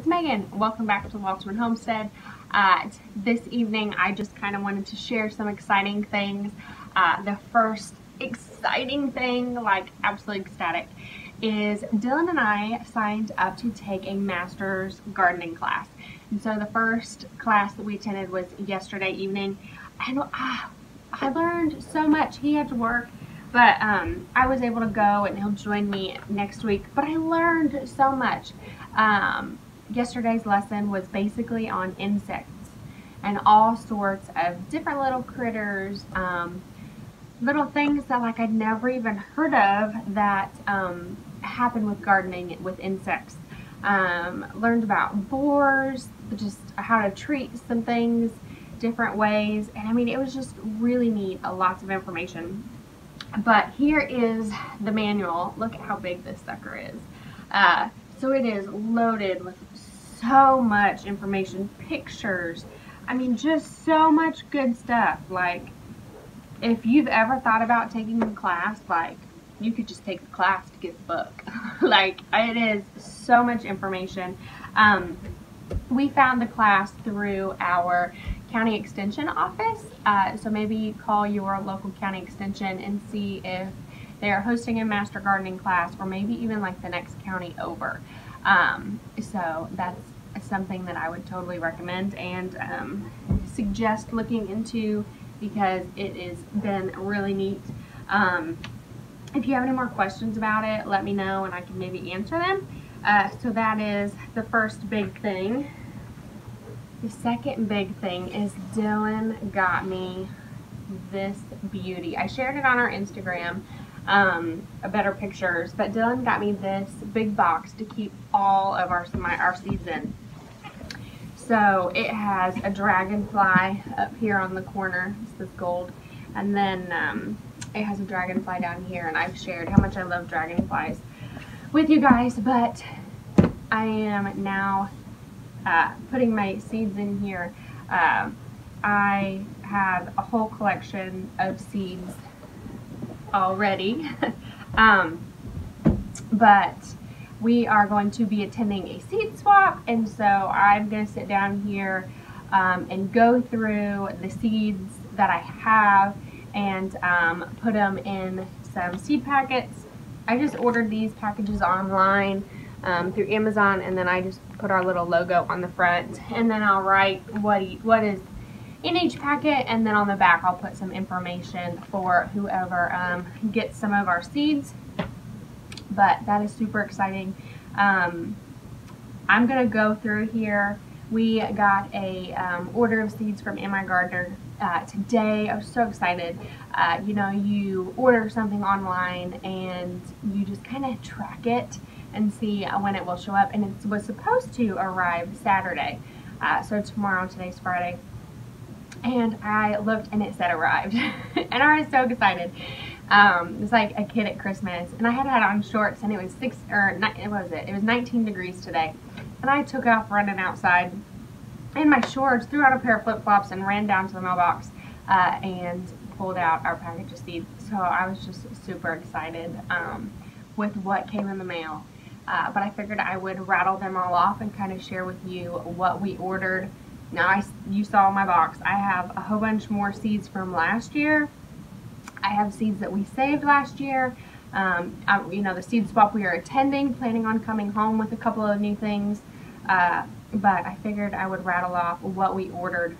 it's Meagan. Welcome back to Wolterman Homestead. Uh, this evening I just kind of wanted to share some exciting things. Uh, the first exciting thing, like absolutely ecstatic, is Dylan and I signed up to take a master's gardening class. And so the first class that we attended was yesterday evening. And uh, I learned so much. He had to work but um, I was able to go and he'll join me next week. But I learned so much. Um, yesterday's lesson was basically on insects and all sorts of different little critters, um, little things that like I'd never even heard of that um, happen with gardening with insects. Um, learned about borers, just how to treat some things different ways. And I mean, it was just really neat, a lots of information. But here is the manual. Look at how big this sucker is. Uh, so it is loaded with so much information, pictures. I mean, just so much good stuff. Like, if you've ever thought about taking a class, like, you could just take the class to get the book. like, it is so much information. Um, we found the class through our county extension office. Uh, so maybe call your local county extension and see if they are hosting a master gardening class or maybe even like the next county over. Um, so that's something that I would totally recommend and um, suggest looking into because it has been really neat. Um, if you have any more questions about it, let me know and I can maybe answer them. Uh, so that is the first big thing. The second big thing is Dylan got me this beauty. I shared it on our Instagram, um, better pictures, but Dylan got me this big box to keep all of our, my, our seeds in. So it has a dragonfly up here on the corner. It's this gold. And then um, it has a dragonfly down here. And I've shared how much I love dragonflies with you guys. But I am now uh, putting my seeds in here, uh, I have a whole collection of seeds already. um, but we are going to be attending a seed swap and so I'm going to sit down here um, and go through the seeds that I have and um, put them in some seed packets. I just ordered these packages online um, through Amazon and then I just put our little logo on the front and then I'll write what, what is in each packet and then on the back I'll put some information for whoever um, gets some of our seeds but that is super exciting um, I'm gonna go through here we got a um, order of seeds from MIgardener uh, today. I was so excited. Uh, you know, you order something online and you just kind of track it and see when it will show up. And it was supposed to arrive Saturday. Uh, so tomorrow, today's Friday. And I looked and it said arrived. and I was so excited. Um, it was like a kid at Christmas. And I had had on shorts and it was six, or what was it? It was 19 degrees today. And I took off running outside in my shorts, threw out a pair of flip-flops and ran down to the mailbox uh, and pulled out our package of seeds. So I was just super excited um, with what came in the mail. Uh, but I figured I would rattle them all off and kind of share with you what we ordered. Now, I, you saw my box. I have a whole bunch more seeds from last year. I have seeds that we saved last year. Um, I, you know, the seed swap we are attending, planning on coming home with a couple of new things. Uh, but I figured I would rattle off what we ordered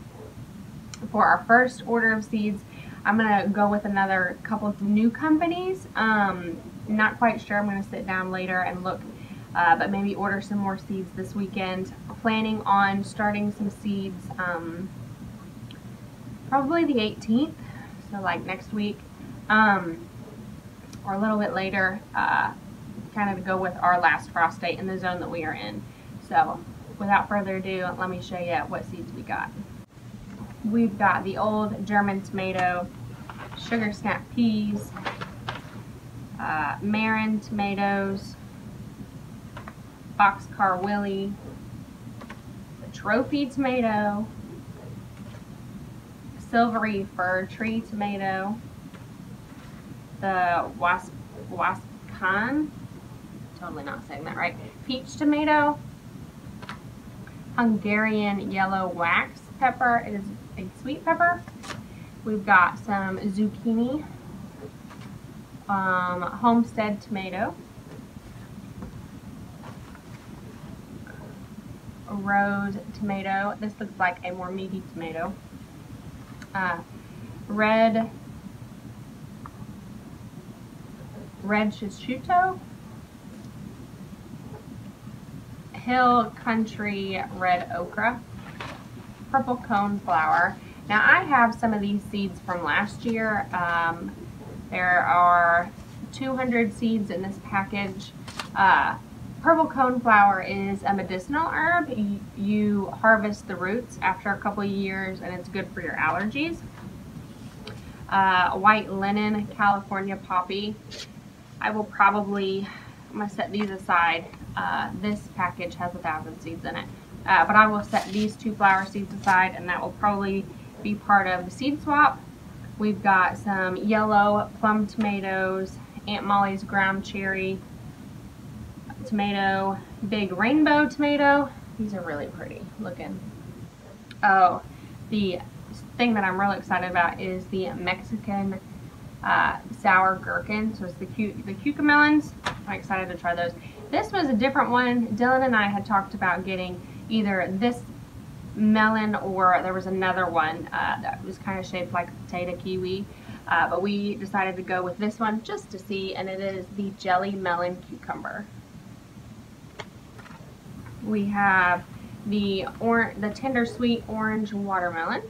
for our first order of seeds. I'm going to go with another couple of new companies. Um, not quite sure. I'm going to sit down later and look uh, but maybe order some more seeds this weekend. Planning on starting some seeds um, probably the 18th, so like next week, um, or a little bit later, uh, kind of to go with our last frost date in the zone that we are in. So without further ado, let me show you what seeds we got. We've got the old German tomato, sugar snap peas, uh, Marin tomatoes, Boxcar Willie, the Trophy Tomato, Silvery Fir Tree Tomato, the Wasp, Waspcan, totally not saying that right, Peach Tomato, Hungarian yellow wax pepper. It is a sweet pepper. We've got some zucchini, um, homestead tomato, rose tomato. This looks like a more meaty tomato. Uh, red red prosciutto, hill country red okra, purple cone flower. Now I have some of these seeds from last year. Um, there are 200 seeds in this package. Uh, purple cone flower is a medicinal herb. You, harvest the roots after a couple years and it's good for your allergies. Uh, white linen, California poppy. I will probably, I'm to set these aside. Uh, this package has a thousand seeds in it. Uh, but I will set these two flower seeds aside and that will probably be part of the seed swap. We've got some yellow plum tomatoes, Aunt Molly's ground cherry tomato, big rainbow tomato. These are really pretty looking. Oh, the thing that I'm really excited about is the Mexican uh, sour gherkin. So it's the, cute the cucamelons. I'm excited to try those. This was a different one. Dylan and I had talked about getting either this melon or there was another one uh, that was kind of shaped like a potato kiwi. Uh, but we decided to go with this one just to see, and it is the jelly melon cucumber. We have the or the tender sweet orange watermelon.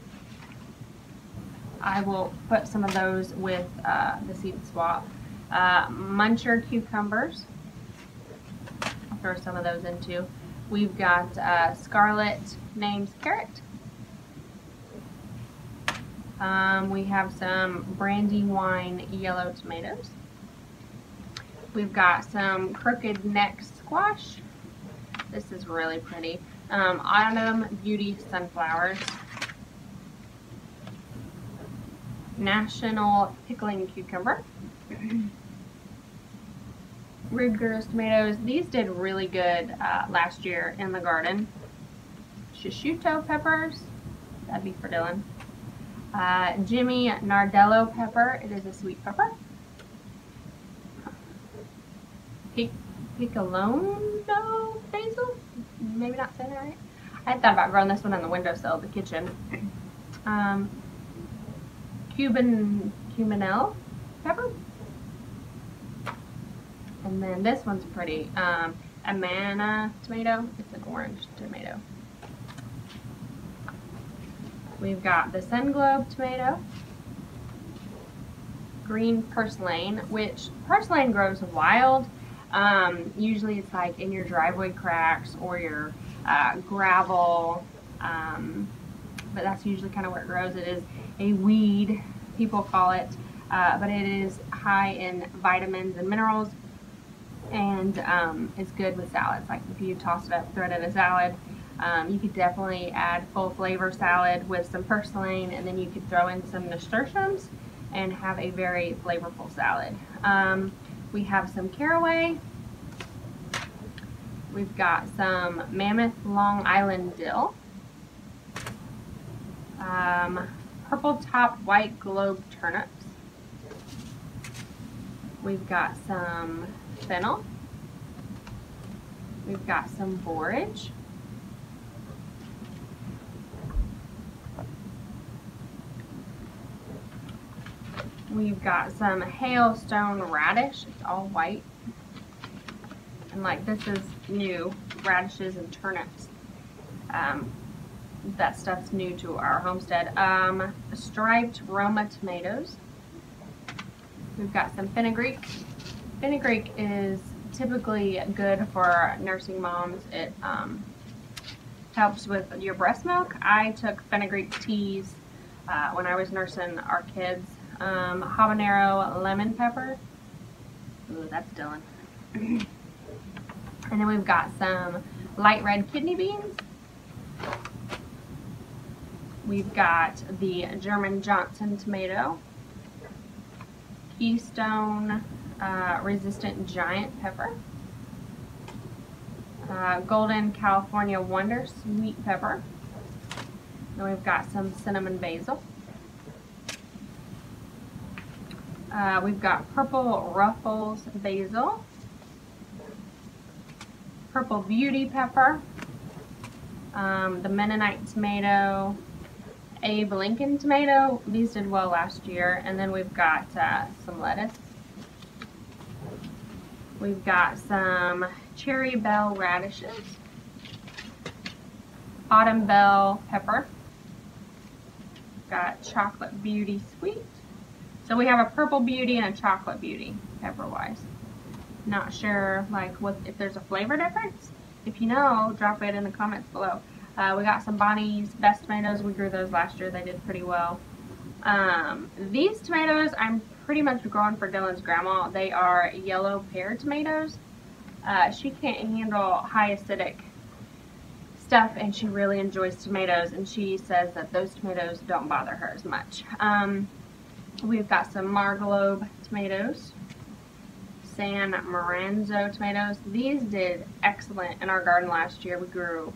I will put some of those with uh, the seed swap. Uh, muncher cucumbers. I'll throw some of those in too. We've got uh, Scarlet Nantes Carrot. Um, we have some Brandywine yellow tomatoes. We've got some crooked neck squash. This is really pretty. Um, Autumn Beauty sunflowers. National pickling cucumber. Rutgers tomatoes. These did really good uh, last year in the garden. Prosciutto peppers. That'd be for Dylan. Uh, Jimmy Nardello pepper. It is a sweet pepper. Pic Piccolono basil. Maybe not saying that right. I had thought about growing this one on the windowsill of the kitchen. Um, Cuban cubanelle pepper. And then this one's pretty. Um, Amana tomato. It's an orange tomato. We've got the Sun Globe tomato. Green purslane, which purslane grows wild. Um, usually it's like in your driveway cracks or your uh, gravel. Um, but that's usually kind of where it grows. It is a weed, people call it. Uh, but it is high in vitamins and minerals and um, it's good with salads. Like if you toss it up, throw it in a salad, um, you could definitely add full flavor salad with some purslane, and then you could throw in some nasturtiums and have a very flavorful salad. Um, we have some caraway. We've got some Mammoth Long Island dill. Um, purple top white globe turnips. We've got some fennel. We've got some borage. We've got some hailstone radish. It's all white. And like this is new, radishes and turnips. Um, that stuff's new to our homestead. Um, striped Roma tomatoes. We've got some fenugreek. Fenugreek is typically good for nursing moms. It um, helps with your breast milk. I took fenugreek teas uh, when I was nursing our kids. Um, habanero lemon pepper. Ooh, that's Dylan. and then we've got some light red kidney beans. We've got the German Johnson tomato. Keystone uh, resistant giant pepper. uh, Golden California Wonder Sweet Pepper. Then we've got some cinnamon basil. Uh, we've got purple ruffles basil, purple beauty pepper, um, the Mennonite tomato, Abe Lincoln tomato. These did well last year. And then we've got uh, some lettuce. We've got some cherry bell radishes, autumn bell pepper, got chocolate beauty sweet. So we have a purple beauty and a chocolate beauty pepper wise. Not sure like what if there's a flavor difference. If you know, drop it in the comments below. Uh, we got some Bonnie's Best tomatoes. We grew those last year. They did pretty well. Um, these tomatoes I'm pretty much growing for Dylan's grandma. They are yellow pear tomatoes. Uh, she can't handle high acidic stuff and she really enjoys tomatoes and she says that those tomatoes don't bother her as much. Um, we've got some Margalobe tomatoes. San Maranzo tomatoes. These did excellent in our garden last year. We grew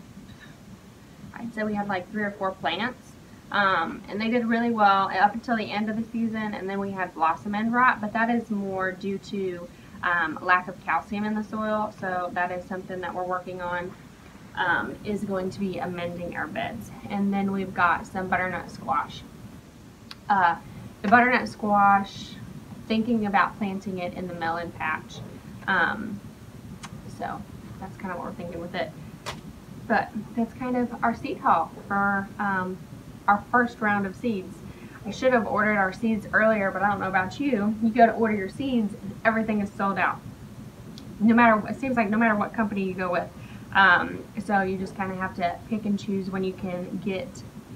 I'd say we had like three or four plants. Um, and they did really well up until the end of the season, and then we had blossom end rot, but that is more due to um, lack of calcium in the soil, so that is something that we're working on, um, is going to be amending our beds. And then we've got some butternut squash. Uh, the butternut squash, thinking about planting it in the melon patch. Um, so that's kind of what we're thinking with it. But that's kind of our seed haul for um, our first round of seeds. I should have ordered our seeds earlier, but I don't know about you. You go to order your seeds, everything is sold out. No matter, it seems like no matter what company you go with. Um, so you just kind of have to pick and choose when you can get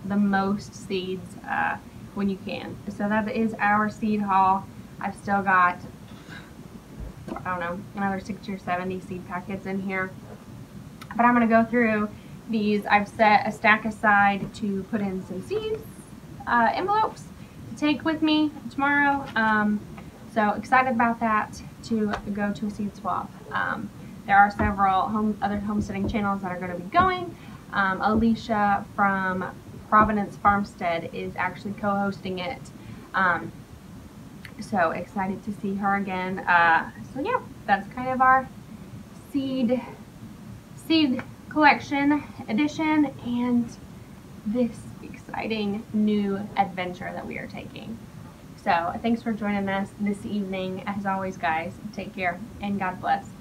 the most seeds uh, when you can. So that is our seed haul. I've still got, I don't know, another 60 or 70 seed packets in here. But I'm going to go through these. I've set a stack aside to put in some seeds, uh, envelopes to take with me tomorrow. Um, so excited about that to go to a seed swap. Um, there are several home, other homesteading channels that are going to be going. Um, Alicia from Providence Farmstead is actually co-hosting it. Um, so excited to see her again. Uh, so yeah, that's kind of our seed seed collection edition and this exciting new adventure that we are taking. So thanks for joining us this evening. As always, guys, take care and God bless.